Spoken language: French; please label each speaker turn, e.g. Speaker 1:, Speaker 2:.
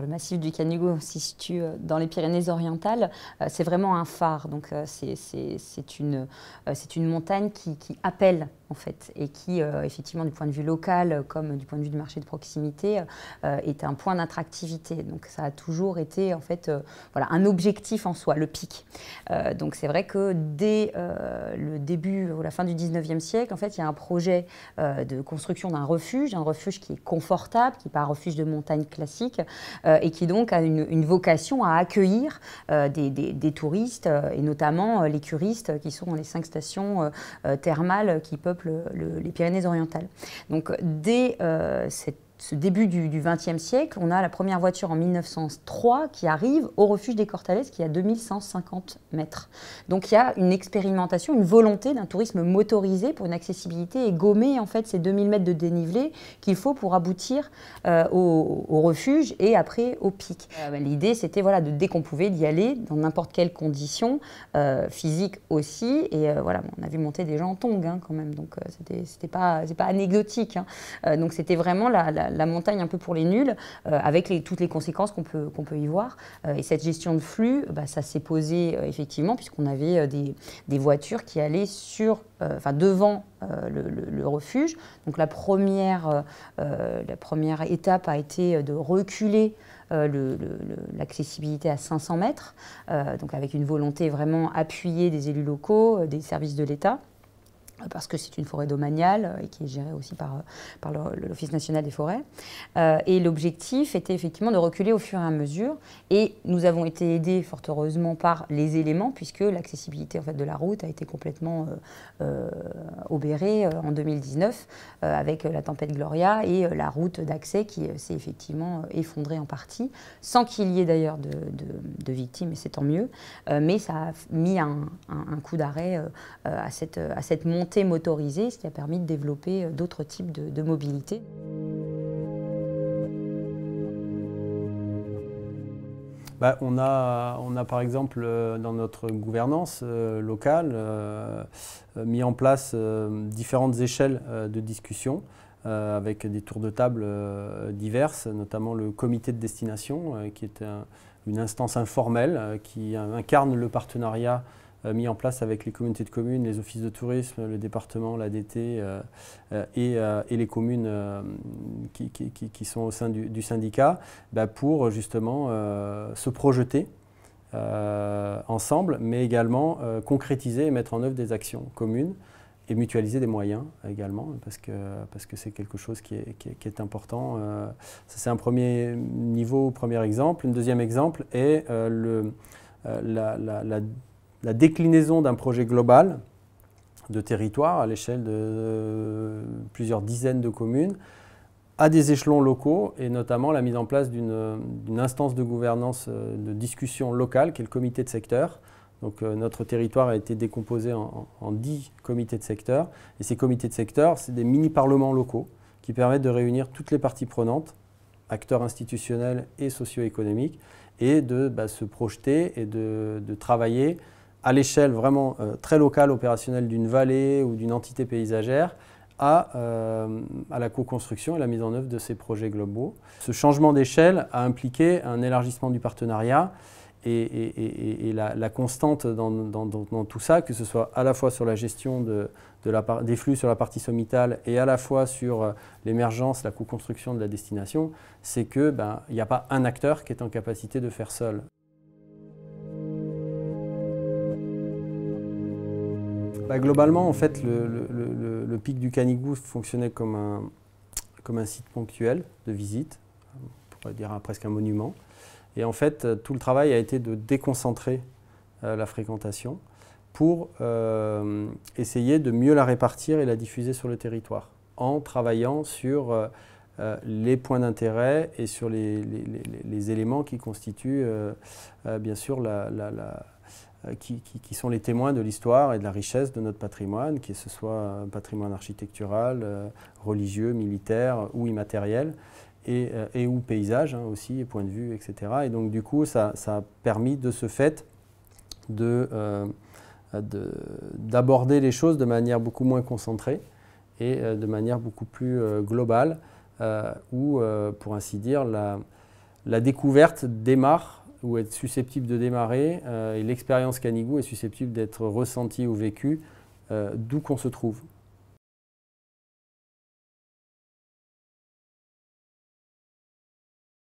Speaker 1: le massif du Canigou se situe dans les Pyrénées-Orientales. c'est vraiment un phare. Donc c'est une, montagne qui appelle en fait, et qui, euh, effectivement, du point de vue local, comme du point de vue du marché de proximité, euh, est un point d'attractivité. Donc, ça a toujours été, en fait, euh, voilà, un objectif en soi, le pic. donc, c'est vrai que dès le début ou la fin du 19e siècle, en fait, il y a un projet de construction d'un refuge, un refuge qui est confortable, qui n'est pas un refuge de montagne classique, et qui donc a une, vocation à accueillir des, des, touristes, et notamment les curistes, qui sont les cinq stations thermales qui peuvent les Pyrénées-Orientales. Donc dès euh, cette ce début du XXe siècle, on a la première voiture en 1903 qui arrive au refuge des Cortales qui est à 2150 mètres. Donc il y a une expérimentation, une volonté d'un tourisme motorisé pour une accessibilité et gommer en fait ces 2000 mètres de dénivelé qu'il faut pour aboutir euh, au, refuge et après au pic. Euh, bah, l'idée c'était voilà, de dès qu'on pouvait d'y aller dans n'importe quelle condition, euh, physique aussi. Et voilà, on a vu monter des gens en tongs hein, quand même, donc c'était pas, pas anecdotique. Hein. donc c'était vraiment la la, montagne un peu pour les nuls, euh, avec toutes les conséquences qu'on peut, y voir. Euh, et cette gestion de flux, bah, ça s'est posé euh, effectivement, puisqu'on avait des, des, voitures qui allaient sur, enfin, devant le, refuge. Donc la première, la première étape a été de reculer l'accessibilité à 500 mètres, donc avec une volonté vraiment appuyée des élus locaux, des services de l'État parce que c'est une forêt domaniale euh, et qui est gérée aussi par, euh, par l'Office national des forêts. Euh, et l'objectif était effectivement de reculer au fur et à mesure. Et nous avons été aidés fort heureusement par les éléments, puisque l'accessibilité en fait, de la route a été complètement obérée en 2019 avec la tempête Gloria et la route d'accès qui s'est effectivement effondrée en partie, sans qu'il y ait d'ailleurs de, victimes, et c'est tant mieux. mais ça a mis un, un, coup d'arrêt à, cette, à cette montée motorisée, ce qui a permis de développer euh, d'autres types de, mobilité.
Speaker 2: Bah, on, a, par exemple euh, dans notre gouvernance euh, locale mis en place différentes échelles de discussion avec des tours de table diverses, notamment le comité de destination qui est une instance informelle qui incarne le partenariat mis en place avec les communautés de communes, les offices de tourisme, le département, l'ADT euh, euh, et, les communes qui, sont au sein du, syndicat bah, pour justement se projeter ensemble, mais également concrétiser et mettre en œuvre des actions communes et mutualiser des moyens également, parce que c'est parce que quelque chose qui est, qui est, important. c'est un premier niveau, premier exemple. Un deuxième exemple est le, la, la, la déclinaison d'un projet global de territoire à l'échelle de plusieurs dizaines de communes à des échelons locaux et notamment la mise en place d'une instance de gouvernance euh, de discussion locale qui est le comité de secteur. Donc euh, notre territoire a été décomposé en, dix comités de secteur et ces comités de secteur, c'est des mini-parlements locaux qui permettent de réunir toutes les parties prenantes, acteurs institutionnels et socio-économiques, et de bah, se projeter et de travailler à l'échelle vraiment euh, très locale, opérationnelle d'une vallée ou d'une entité paysagère, à, euh, à la co-construction et la mise en œuvre de ces projets globaux. Ce changement d'échelle a impliqué un élargissement du partenariat et, la, constante dans, tout ça, que ce soit à la fois sur la gestion des flux sur la partie sommitale et à la fois sur euh, l'émergence, la co-construction de la destination, c'est qu'il ben, n'y a pas un acteur qui est en capacité de faire seul. Bah, globalement, en fait, le, pic du Canigou fonctionnait comme un, comme un site ponctuel de visite, on pourrait dire presque un monument. Et en fait, tout le travail a été de déconcentrer euh, la fréquentation pour euh, essayer de mieux la répartir et la diffuser sur le territoire, en travaillant sur euh, les points d'intérêt et sur les, éléments qui constituent bien sûr la euh, qui, sont les témoins de l'histoire et de la richesse de notre patrimoine, que ce soit patrimoine architectural, euh, religieux, militaire ou immatériel, et, euh, ou paysage hein, aussi, et point de vue, etc. Et donc du coup, ça, a permis de ce fait d'aborder les choses de manière beaucoup moins concentrée et de manière beaucoup plus globale, où, pour ainsi dire, la, la découverte démarre ou est susceptible de démarrer et l'expérience Canigou est susceptible d'être ressentie ou vécue d'où qu'on se trouve.